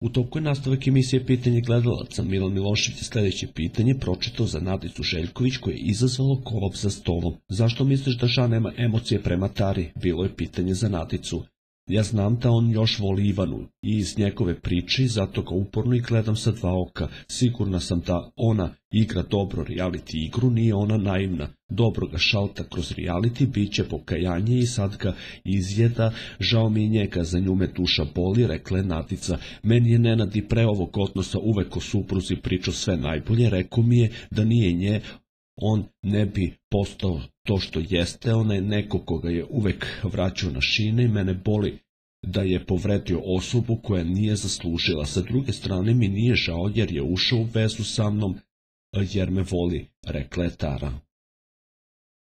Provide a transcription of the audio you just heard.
U toku je nastavak emisije pitanje gledalaca. Milan Milošević je sljedeće pitanje pročitao za Nadicu Željković koje je izazvalo kolop za stolom. Zašto misliš da Žan nema emocije prema Tari? Bilo je pitanje za Nadicu. Ja znam da on još voli Ivanu i iz njegove priče zato ga uporno i gledam sa dva oka. Sigurna sam da ona igra dobro reality igru, nije ona naivna. Dobro ga šalta kroz reality, bit će pokajanje i sad ga izjeda. Žao mi je njega, za nju me duša boli, rekla je Natica. Meni je Nenad i pre ovog odnosa uvek o supruzi pričao sve najbolje, rekao mi je da nije nje, on ne bi postao to što jeste, ona je neko koga je uvek vraćao na šine i mene boli da je povredio osobu koja nije zaslužila. Sa druge strane mi nije žao jer je ušao u vezu sa mnom jer me voli, rekla je Tara.